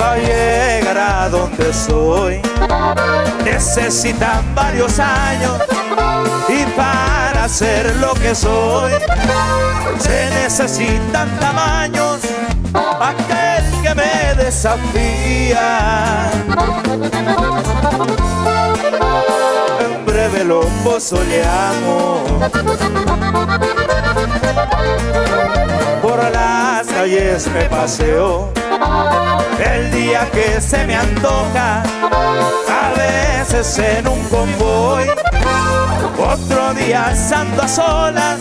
Va llegar a donde soy, necesitan varios años. Y para ser lo que soy se necesitan tamaños. Aquel que me desafía lo pozoleamos por las calles me paseo el día que se me antoja a veces en un convoy otro día ando a solas,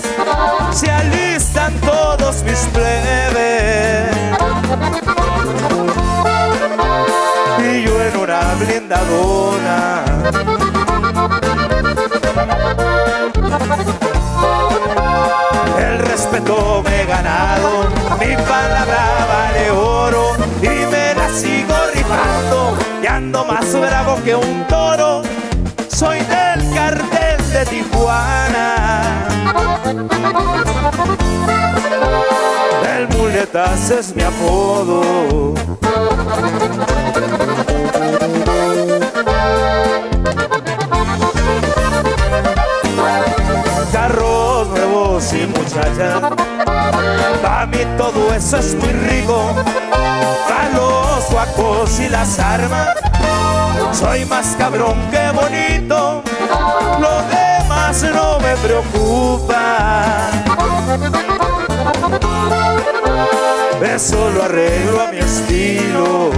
se alistan todos mis plebes. Y yo en una blindadona. Más bravo que un toro, soy del cartel de Tijuana. El muletas es mi apodo. Carros nuevos y muchachas, para mí todo eso es muy rico. Para los guacos y las armas, soy más cabrón que bonito. Lo demás no me preocupa. Eso lo arreglo a mi estilo.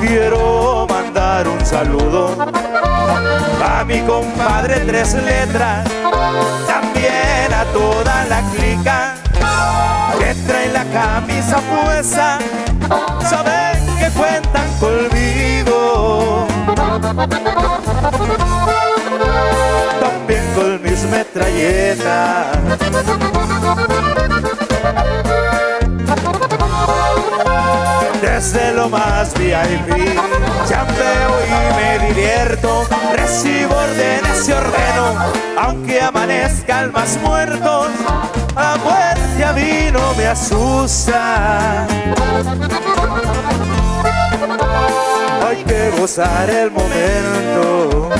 Quiero mandar un saludo a mi compadre tres letras, también a toda la clica la camisa puesta, saben que cuentan conmigo. También con mis metralletas. Desde lo más VIP, chambeo y me divierto, recibo órdenes y ordeno, aunque amanezcan más muertos, la muerte a mí me asusta. Hay que gozar el momento.